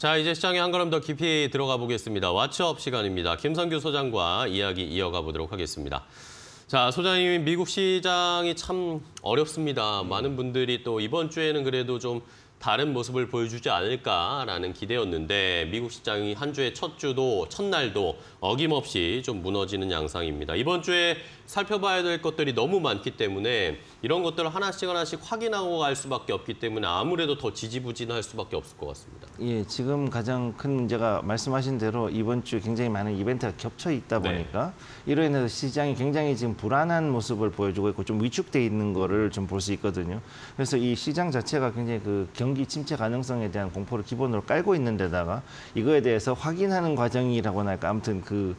자, 이제 시장에 한 걸음 더 깊이 들어가 보겠습니다. 와치업 시간입니다. 김성규 소장과 이야기 이어가 보도록 하겠습니다. 자, 소장님, 미국 시장이 참 어렵습니다. 많은 분들이 또 이번 주에는 그래도 좀 다른 모습을 보여주지 않을까라는 기대였는데 미국 시장이 한 주의 첫 주도 첫날도 어김없이 좀 무너지는 양상입니다. 이번 주에 살펴봐야 될 것들이 너무 많기 때문에 이런 것들을 하나씩 하나씩 확인하고 갈 수밖에 없기 때문에 아무래도 더 지지부진할 수밖에 없을 것 같습니다. 예, 지금 가장 큰 문제가 말씀하신 대로 이번 주 굉장히 많은 이벤트가 겹쳐 있다 네. 보니까 이로 인해서 시장이 굉장히 지금 불안한 모습을 보여주고 있고 좀 위축돼 있는 거를 좀 볼 수 있거든요. 그래서 이 시장 자체가 굉장히 그 경기 침체 가능성에 대한 공포를 기본으로 깔고 있는 데다가 이거에 대해서 확인하는 과정이라고나 할까? 아무튼 그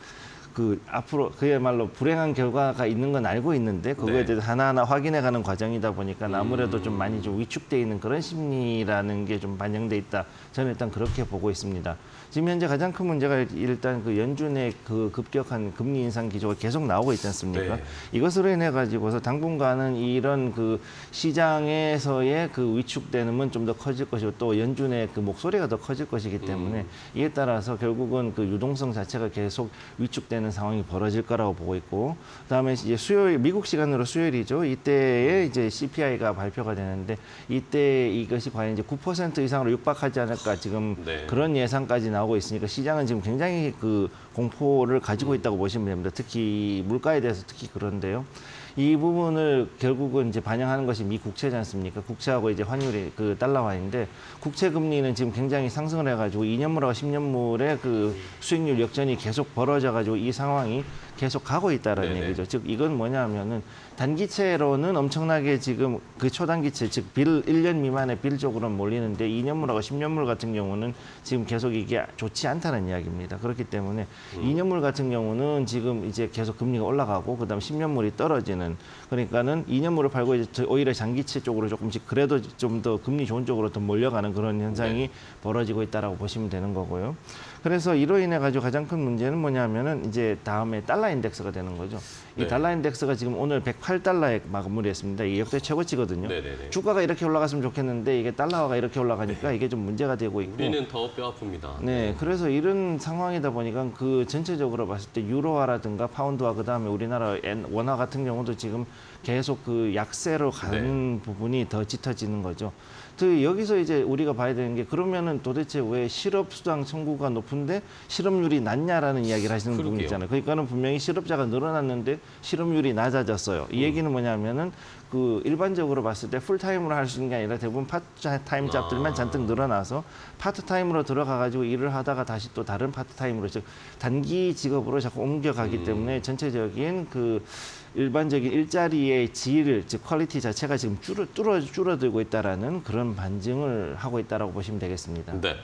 그 앞으로 그야말로 불행한 결과가 있는 건 알고 있는데 그거에 네. 대해서 하나하나 확인해가는 과정이다 보니까 아무래도 좀 많이 좀 위축돼 있는 그런 심리라는 게 좀 반영돼 있다. 저는 일단 그렇게 보고 있습니다. 지금 현재 가장 큰 문제가 일단 그 연준의 그 급격한 금리 인상 기조가 계속 나오고 있지 않습니까? 네. 이것으로 인해 가지고서 당분간은 이런 그 시장에서의 그 위축되는은 좀 더 커질 것이고 또 연준의 그 목소리가 더 커질 것이기 때문에 이에 따라서 결국은 그 유동성 자체가 계속 위축되는 상황이 벌어질 거라고 보고 있고 그다음에 이제 수요일 미국 시간으로 수요일이죠. 이때에 이제 CPI가 발표가 되는데 이때 이것이 과연 이제 9% 이상으로 육박하지 않을까 지금 네. 그런 예상까지 나오고 있으니까 시장은 지금 굉장히 그 공포를 가지고 있다고 보시면 됩니다. 특히 물가에 대해서 특히 그런데요. 이 부분을 결국은 이제 반영하는 것이 미 국채지 않습니까? 국채하고 이제 환율이 그 달러화인데 국채 금리는 지금 굉장히 상승을 해가지고 2년물하고 10년물의 그 수익률 역전이 계속 벌어져가지고 이 상황이 계속 가고 있다라는 네네. 얘기죠. 즉 이건 뭐냐면은 단기채로는 엄청나게 지금 그 초단기채 즉 빌 1년 미만의 빌 쪽으로는 몰리는데 2년물하고 10년물 같은 경우는 지금 계속 이게 좋지 않다는 이야기입니다. 그렇기 때문에 음. 2년물 같은 경우는 지금 이제 계속 금리가 올라가고 그다음 10년물이 떨어지는 그러니까는 2년물을 팔고 이제 저- 오히려 장기채 쪽으로 조금씩 그래도 좀 더 금리 좋은 쪽으로 더 몰려가는 그런 현상이 네. 벌어지고 있다라고 보시면 되는 거고요. 그래서 이로 인해 가지고 가장 큰 문제는 뭐냐면은 이제 다음에 달러 인덱스가 되는 거죠. 이 네. 달러 인덱스가 지금 오늘 108달러에 마무리했습니다. 이게 역대 최고치거든요. 네네네. 주가가 이렇게 올라갔으면 좋겠는데 이게 달러가 이렇게 올라가니까 이게 좀 문제가 되고 있고. 우리는 더 뼈 아픕니다. 네, 그래서 이런 상황이다 보니까 그 전체적으로 봤을 때 유로화라든가 파운드화 그다음에 우리나라 엔- 원화 같은 경우도 지금 계속 그 약세로 가는 네. 부분이 더 짙어지는 거죠. 그 여기서 이제 우리가 봐야 되는 게 그러면은 도대체 왜 실업 수당 청구가 높은데 실업률이 낮냐라는 이야기를 하시는 그러게요. 있잖아요. 그러니까는 분명히 실업자가 늘어났는데 실업률이 낮아졌어요. 이 얘기는 뭐냐면은 그 일반적으로 봤을 때 풀타임으로 할 수 있는 게 아니라 대부분 파트타임 job들만 아. 잔뜩 늘어나서 파트타임으로 들어가 가지고 일을 하다가 다시 또 다른 파트타임으로 즉 단기 직업으로 자꾸 옮겨가기 음. 때문에 전체적인 그 일반적인 일자리의 질, 즉 quality 자체가 지금 줄어, 줄어, 줄어들고 있다라는 그런 반증을 하고 있다라고 보시면 되겠습니다. 네.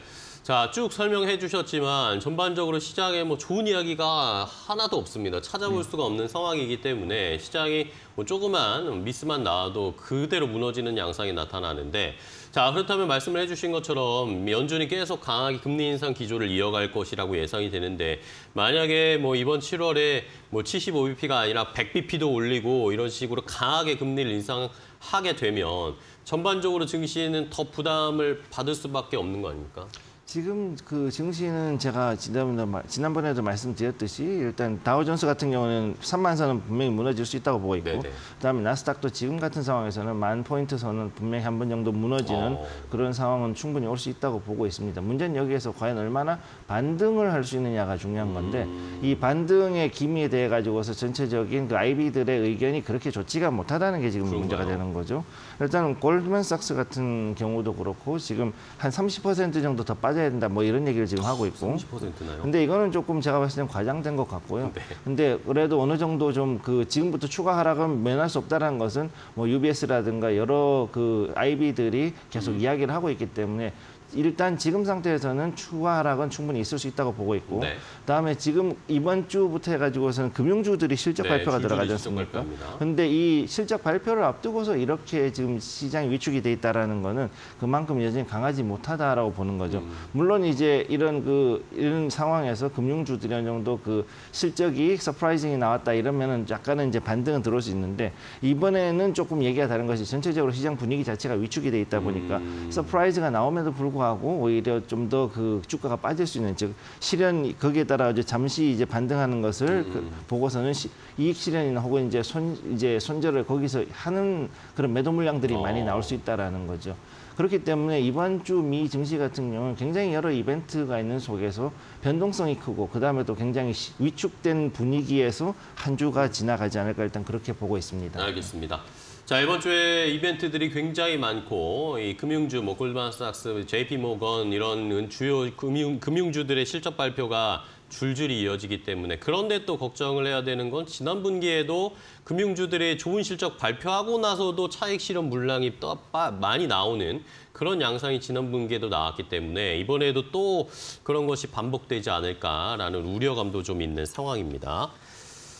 자, 쭉 설명해 주셨지만 전반적으로 시장에 뭐 좋은 이야기가 하나도 없습니다. 찾아볼 수가 없는 상황이기 때문에 시장이 뭐 조그만 미스만 나와도 그대로 무너지는 양상이 나타나는데 자, 그렇다면 말씀을 해주신 것처럼 연준이 계속 강하게 금리 인상 기조를 이어갈 것이라고 예상이 되는데 만약에 뭐 이번 7월에 뭐 75bp가 아니라 100bp도 올리고 이런 식으로 강하게 금리를 인상하게 되면 전반적으로 증시는 더 부담을 받을 수밖에 없는 거 아닙니까? 지금 그 증시는 제가 지난번에 말- 지난번에도 말씀드렸듯이 일단 다우존스 같은 경우는 3만 선은 분명히 무너질 수 있다고 보고 있고 네네. 그다음에 나스닥도 지금 같은 상황에서는 만 포인트 선은 분명히 한 번 정도 무너지는 어. 그런 상황은 충분히 올 수 있다고 보고 있습니다. 문제는 여기에서 과연 얼마나 반등을 할 수 있느냐가 중요한 건데 음. 이 반등의 기미에 대해 가지고서 전체적인 그 아이비들의 의견이 그렇게 좋지가 못하다는 게 지금 그런가요? 문제가 되는 거죠. 일단은 골드만삭스 같은 경우도 그렇고 지금 한 30% 정도 더 빠져 야 된다 뭐 이런 얘기를 지금 하고 있고 30%나요? 근데 이거는 조금 제가 봤을 땐 과장된 것 같고요. 네. 근데 그래도 어느 정도 좀 그 지금부터 추가 하락은 면할 수 없다라는 것은 뭐 UBS라든가 여러 그 IB들이 계속 음. 이야기를 하고 있기 때문에 일단 지금 상태에서는 추가 하락은 충분히 있을 수 있다고 보고 있고 네. 그다음에 지금 이번 주부터 해가지고서는 금융주들이 실적 네, 발표가 들어가지 않습니까? 근데 이 실적 발표를 앞두고서 이렇게 지금 시장이 위축이 돼 있다라는 거는 그만큼 여전히 강하지 못하다라고 보는 거죠. 음. 물론 이제 이런 그 이런 상황에서 금융주들이 어느 정도 그 실적이 surprising이 나왔다 이러면은 약간은 이제 반등은 들어올 수 있는데 이번에는 조금 얘기가 다른 것이 전체적으로 시장 분위기 자체가 위축이 돼 있다 보니까 음. surprise가 나옴에도 불구하고 불구 하고 오히려 좀 더 그 주가가 빠질 수 있는 즉 실현 거기에 따라 이제 잠시 이제 반등하는 것을 그 보고서는 시, 이익 실현이나 혹은 이제 손 이제 손절을 거기서 하는 그런 매도 물량들이 많이 어. 나올 수 있다라는 거죠. 그렇기 때문에 이번 주 미 증시 같은 경우는 굉장히 여러 이벤트가 있는 속에서 변동성이 크고 그 다음에 또 굉장히 시- 위축된 분위기에서 한 주가 지나가지 않을까 일단 그렇게 보고 있습니다. 알겠습니다. 자 이번 주에 이벤트들이 굉장히 많고 이 금융주, 뭐 골드만삭스, JP모건 이런 주요 금융 금융주들의 실적 발표가 줄줄이 이어지기 때문에 그런데 또 걱정을 해야 되는 건 지난 분기에도 금융주들의 좋은 실적 발표하고 나서도 차익 실현 물량이 또 빠- 많이 나오는 그런 양상이 지난 분기에도 나왔기 때문에 이번에도 또 그런 것이 반복되지 않을까라는 우려감도 좀 있는 상황입니다.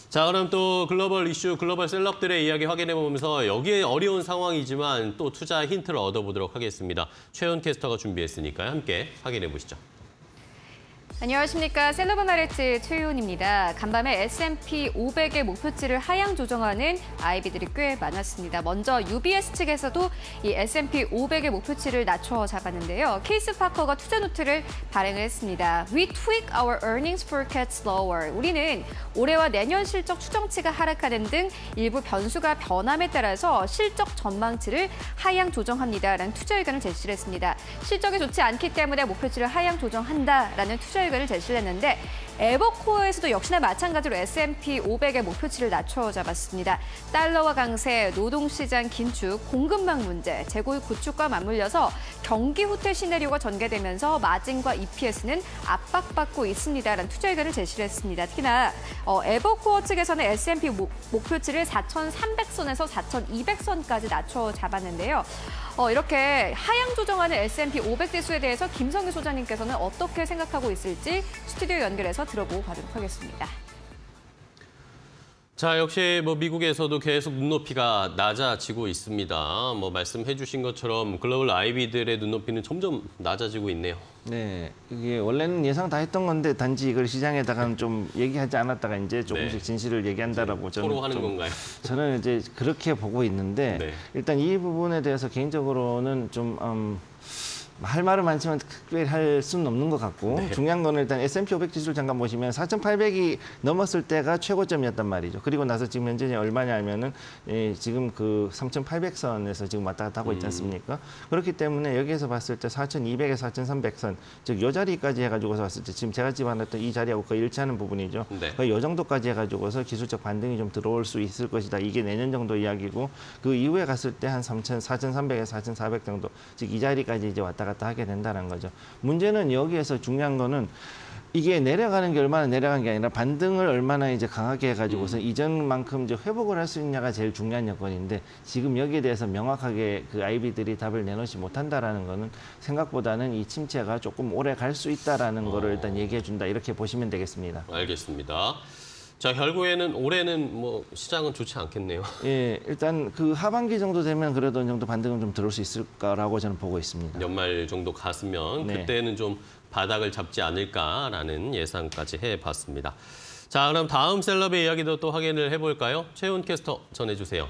자, 그럼 또 글로벌 이슈, 글로벌 celeb들의 이야기 확인해 보면서 여기에 어려운 상황이지만 또 투자 힌트를 얻어보도록 하겠습니다. 최현 캐스터가 준비했으니까요. 함께 확인해 보시죠. 안녕하십니까 셀러버나레트 최윤입니다. 간밤에 S&P 500의 목표치를 하향 조정하는 IB들이 꽤 많았습니다. 먼저 UBS 측에서도 이 S&P 500의 목표치를 낮춰 잡았는데요. 키스 파커가 투자 노트를 발행을 했습니다. We tweak our earnings forecast lower. 우리는 올해와 내년 실적 추정치가 하락하는 등 일부 변수가 변함에 따라서 실적 전망치를 하향 조정합니다라는 투자 의견을 제시를 했습니다. 실적이 좋지 않기 때문에 목표치를 하향 조정한다라는 투자 의견을 제시를 했는데 에버코어에서도 역시나 마찬가지로 S&P 500의 목표치를 낮춰 잡았습니다. 달러와 강세, 노동시장 긴축, 공급망 문제, 재고 구축과 맞물려서 경기 후퇴 시나리오가 전개되면서 마진과 EPS는 압박받고 있습니다라는 투자 의견을 제시를 했습니다. 특히나 어, 에버코어 측에서는 S&P 목- 목표치를 4,300선에서 4,200선까지 낮춰 잡았는데요. 어, 이렇게 하향 조정하는 S&P 500 지수에 대해서 김성규 소장님께서는 어떻게 생각하고 있을지 스튜디오 연결해서 들어보고 가도록 하겠습니다. 자, 역시 뭐 미국에서도 계속 눈높이가 낮아지고 있습니다. 뭐 말씀해 주신 것처럼 글로벌 아이비들의 눈높이는 점점 낮아지고 있네요. 네, 이게 원래는 예상 다 했던 건데 단지 이걸 시장에다가는 좀 얘기하지 않았다가 이제 조금씩 네. 진실을 얘기한다라고 저는 서로 하는 좀 건가요? 저는 이제 그렇게 보고 있는데 네. 일단 이 부분에 대해서 개인적으로는 좀 음, 할 말은 많지만 특별히 할 수는 없는 것 같고 네. 중요한 거는 일단 S&P 500 지수를 잠깐 보시면 4,800이 넘었을 때가 최고점이었단 말이죠. 그리고 나서 지금 현재 얼마냐면은 예, 지금 그 3,800선에서 지금 왔다 갔다 하고 있지 않습니까? 그렇기 때문에 여기에서 봤을 때 4,200에서 4,300선 즉 요 자리까지 해가지고서 봤을 때 지금 제가 집어넣었던 이 자리하고 거의 일치하는 부분이죠. 네. 거의 요 정도까지 해가지고서 기술적 반등이 좀 들어올 수 있을 것이다. 이게 내년 정도 이야기고 그 이후에 갔을 때 한 3,000, 4,300에서 4,400 정도 즉 이 자리까지 이제 왔다 갔다 하게 된다는 거죠. 문제는 여기에서 중요한 거는 이게 내려가는 게 얼마나 내려간 게 아니라 반등을 얼마나 이제 강하게 해가지고서 이전만큼 이제 회복을 할 수 있냐가 제일 중요한 여건인데 지금 여기에 대해서 명확하게 그 아이비들이 답을 내놓지 못한다라는 거는 생각보다는 이 침체가 조금 오래 갈 수 있다라는 거를 일단 얘기해 준다 이렇게 보시면 되겠습니다. 알겠습니다. 자, 결국에는 올해는 뭐 시장은 좋지 않겠네요. 예, 일단 그 하반기 정도 되면 그래도 어느 정도 반등은 좀 들어올 수 있을까라고 저는 보고 있습니다. 연말 정도 갔으면 네. 그때는 좀 바닥을 잡지 않을까라는 예상까지 해봤습니다. 자, 그럼 다음 셀럽의 이야기도 또 확인을 해볼까요? 최훈 캐스터 전해주세요.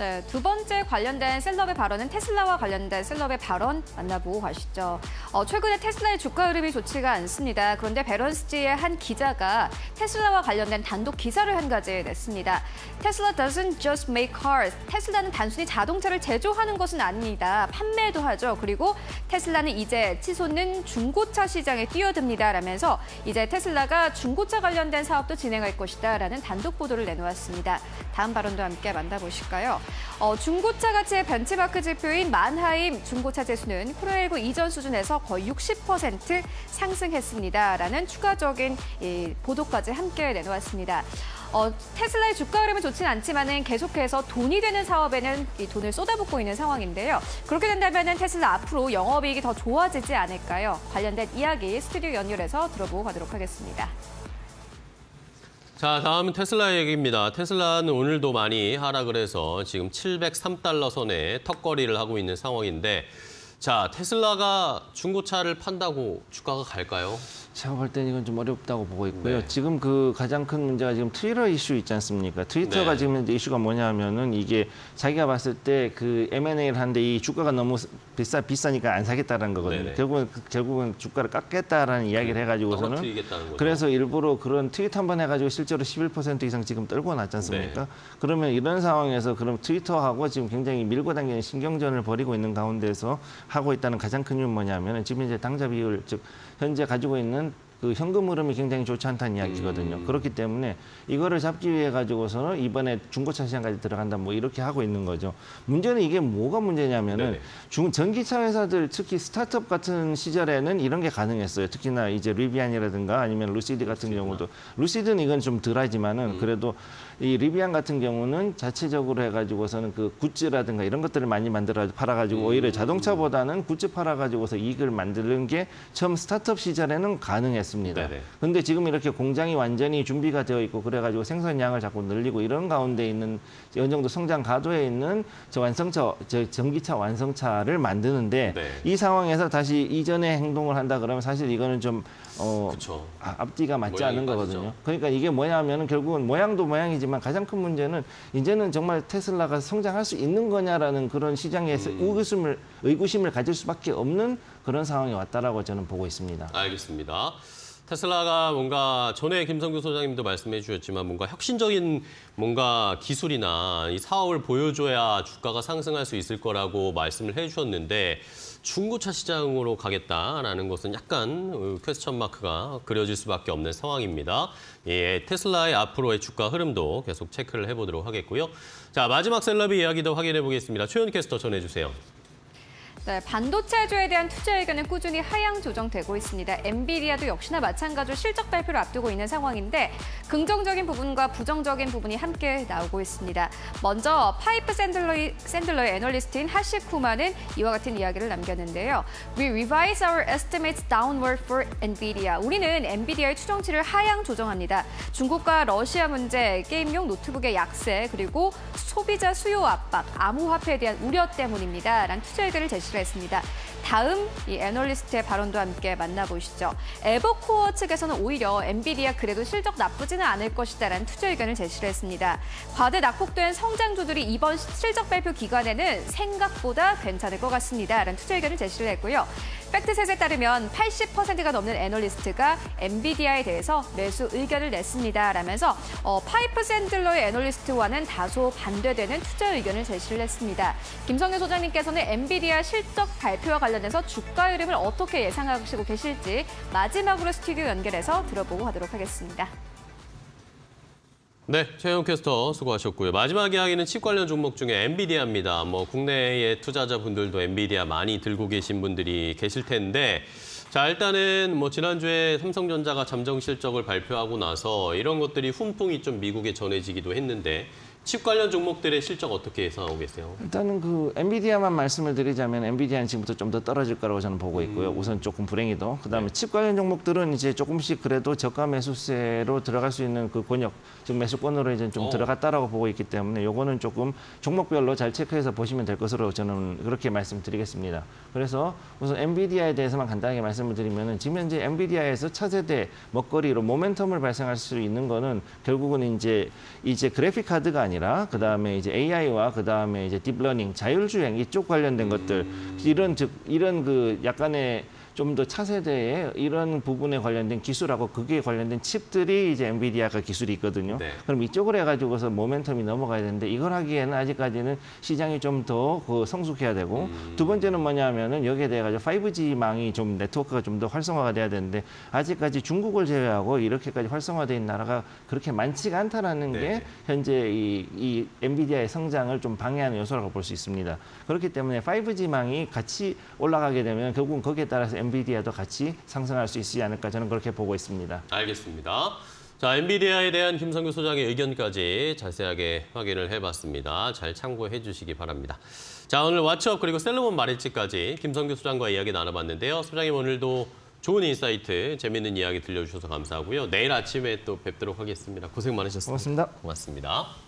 네, 두 번째 관련된 셀럽의 발언은 테슬라와 관련된 셀럽의 발언 만나보고 가시죠. 어, 최근에 테슬라의 주가 흐름이 좋지가 않습니다. 그런데 베런스지의 한 기자가 테슬라와 관련된 단독 기사를 한 가지 냈습니다. 테슬라 doesn't just make cars. 테슬라는 단순히 자동차를 제조하는 것은 아닙니다. 판매도 하죠. 그리고 테슬라는 이제 치솟는 중고차 시장에 뛰어듭니다. 라면서 이제 테슬라가 중고차 관련된 사업도 진행할 것이다. 라는 단독 보도를 내놓았습니다. 다음 발언도 함께 만나보실까요? 어, 중고차 가치의 벤치마크 지표인 만하임 중고차 지수는 코로나19 이전 수준에서 거의 60% 상승했습니다. 라는 추가적인 이 보도까지 함께 내놓았습니다. 어, 테슬라의 주가 흐름은 좋지는 않지만은 계속해서 돈이 되는 사업에는 이 돈을 쏟아붓고 있는 상황인데요. 그렇게 된다면은 테슬라 앞으로 영업이익이 더 좋아지지 않을까요? 관련된 이야기 스튜디오 연결해서 들어보고 가도록 하겠습니다. 자, 다음은 테슬라 얘기입니다. 테슬라는 오늘도 많이 하락을 해서 지금 703달러 선에 턱걸이를 하고 있는 상황인데 자, 테슬라가 중고차를 판다고 주가가 갈까요? 제가 볼 때는 이건 좀 어렵다고 보고 있고요. 네. 지금 그 가장 큰 문제가 지금 트위터 이슈 있지 않습니까? 트위터가 네. 지금 현재 이슈가 뭐냐면은 이게 자기가 봤을 때 그 M&A를 하는데 이 주가가 너무 비싸 비싸니까 안 사겠다라는 거거든요. 네네. 결국은 결국은 주가를 깎겠다라는 이야기를 해가지고서는. 그래서 일부러 그런 트윗 한 번 해가지고 실제로 11% 이상 지금 떨고 났지 않습니까? 그러면 이런 상황에서 그럼 트위터하고 지금 굉장히 밀고 당기는 신경전을 벌이고 있는 가운데서 하고 있다는 가장 큰 이유는 뭐냐면 지금 이제 당좌 비율 즉 현재 가지고 있는 그 현금 흐름이 굉장히 좋지 않다는 이야기거든요. 음. 그렇기 때문에 이거를 잡기 위해 가지고서는 이번에 중고차 시장까지 들어간다 뭐 이렇게 하고 있는 거죠. 문제는 이게 뭐가 문제냐면은 네네. 중 전기차 회사들 특히 스타트업 같은 시절에는 이런 게 가능했어요. 특히나 이제 리비안이라든가 아니면 루시드 같은 경우도 루시드는 이건 좀 덜하지만은 그래도 이 리비안 같은 경우는 자체적으로 해가지고서는 그 굿즈라든가 이런 것들을 많이 만들어 팔아가지고 오히려 자동차보다는 굿즈 팔아가지고서 이익을 만드는 게 처음 스타트업 시절에는 가능했 습니다. 네네. 근데 지금 이렇게 공장이 완전히 준비가 되어 있고 그래가지고 생산량을 자꾸 늘리고 이런 가운데 있는 어느 정도 성장 가도에 있는 저 완성차, 저 전기차 완성차를 만드는데 네. 이 상황에서 다시 이전의 행동을 한다 그러면 사실 이거는 좀 어. 아, 앞뒤가 맞지 않는 빠지죠. 거거든요. 그러니까 이게 뭐냐면은 결국은 모양도 모양이지만 가장 큰 문제는 이제는 정말 테슬라가 성장할 수 있는 거냐라는 그런 시장에서 음. 의구심을 의구심을 가질 수밖에 없는 그런 상황이 왔다라고 저는 보고 있습니다. 알겠습니다. 테슬라가 뭔가 전에 김성규 소장님도 말씀해 주셨지만 뭔가 혁신적인 뭔가 기술이나 이 사업을 보여줘야 주가가 상승할 수 있을 거라고 말씀을 해 주셨는데 중고차 시장으로 가겠다라는 것은 약간 어, 퀘스천 마크가 그려질 수밖에 없는 상황입니다. 예, 테슬라의 앞으로의 주가 흐름도 계속 체크를 해보도록 하겠고요. 자, 마지막 셀럽의 이야기도 확인해 보겠습니다. 최현 캐스터 전해주세요. 네, 반도체주에 대한 투자 의견은 꾸준히 하향 조정되고 있습니다. 엔비디아도 역시나 마찬가지로 실적 발표를 앞두고 있는 상황인데 긍정적인 부분과 부정적인 부분이 함께 나오고 있습니다. 먼저 파이퍼 샌들러의, 샌들러의 애널리스트인 하시 쿠마는 이와 같은 이야기를 남겼는데요. We revise our estimates downward for NVIDIA. 우리는 엔비디아의 추정치를 하향 조정합니다. 중국과 러시아 문제, 게임용 노트북의 약세, 그리고 소비자 수요 압박, 암호화폐에 대한 우려 때문입니다. 라는 투자 의견을 제시 를 했습니다. 다음 이 애널리스트의 발언도 함께 만나보시죠. 에버코어 측에서는 오히려 엔비디아 그래도 실적 나쁘지는 않을 것이다라는 투자 의견을 제시를 했습니다. 과대 낙폭된 성장주들이 이번 실적 발표 기간에는 생각보다 괜찮을 것 같습니다. 라는 투자 의견을 제시를 했고요. 팩트셋에 따르면 80%가 넘는 애널리스트가 엔비디아에 대해서 매수 의견을 냈습니다. 라면서 어, 파이프 샌들러의 애널리스트와는 다소 반대되는 투자 의견을 제시를 했습니다. 김성현 소장님께서는 엔비디아 실적 발표와 관련 해서 주가 흐름을 어떻게 예상하시고 계실지 마지막으로 스튜디오 연결해서 들어보고 가도록 하겠습니다. 네, 최영 캐스터 수고하셨고요. 마지막 이야기는 칩 관련 종목 중에 엔비디아입니다. 뭐 국내의 투자자분들도 엔비디아 많이 들고 계신 분들이 계실 텐데 자, 일단은 뭐 지난주에 삼성전자가 잠정 실적을 발표하고 나서 이런 것들이 훈풍이 좀 미국에 전해지기도 했는데 칩 관련 종목들의 실적 어떻게 예상하고 계세요? 일단은 그 엔비디아만 말씀을 드리자면 엔비디아는 지금부터 좀 더 떨어질 거라고 저는 보고 있고요. 우선 조금 불행히도 그다음에 네. 칩 관련 종목들은 이제 조금씩 그래도 저가 매수세로 들어갈 수 있는 그 권역 지금 매수권으로 이제 좀 어. 들어갔다라고 보고 있기 때문에 요거는 조금 종목별로 잘 체크해서 보시면 될 것으로 저는 그렇게 말씀드리겠습니다. 그래서 우선 엔비디아에 대해서만 간단하게 말씀을 드리면은 지금 현재 엔비디아에서 차세대 먹거리로 모멘텀을 발생할 수 있는 거는 결국은 이제 이제 그래픽 카드가 아니라 그 다음에 이제 AI와 그 다음에 이제 딥러닝, 자율주행 이쪽 관련된 것들. 이런 즉 이런 그 약간의 좀 더 차세대의 이런 부분에 관련된 기술하고 그게 관련된 칩들이 이제 엔비디아가 기술이 있거든요. 네. 그럼 이쪽으로 해가지고서 모멘텀이 넘어가야 되는데 이걸 하기에는 아직까지는 시장이 좀 더 그 성숙해야 되고 두 번째는 뭐냐면은 여기에 대해 가지고 5G망이 좀 네트워크가 좀 더 활성화가 돼야 되는데 아직까지 중국을 제외하고 이렇게까지 활성화된 나라가 그렇게 많지가 않다라는 네. 게 현재 이, 이 엔비디아의 성장을 좀 방해하는 요소라고 볼 수 있습니다. 그렇기 때문에 5G망이 같이 올라가게 되면 결국은 거기에 따라서 엔비디아도 같이 상승할 수 있지 않을까 저는 그렇게 보고 있습니다. 알겠습니다. 자, 엔비디아에 대한 김성규 소장의 의견까지 자세하게 확인을 해봤습니다. 잘 참고해 주시기 바랍니다. 자, 오늘 왓츠업 그리고 셀러몬 마리츠까지 김선규 소장과 이야기 나눠봤는데요. 소장님 오늘도 좋은 insight, 재밌는 이야기 들려주셔서 감사하고요. 내일 아침에 또 뵙도록 하겠습니다. 고생 많으셨습니다. 고맙습니다. 고맙습니다.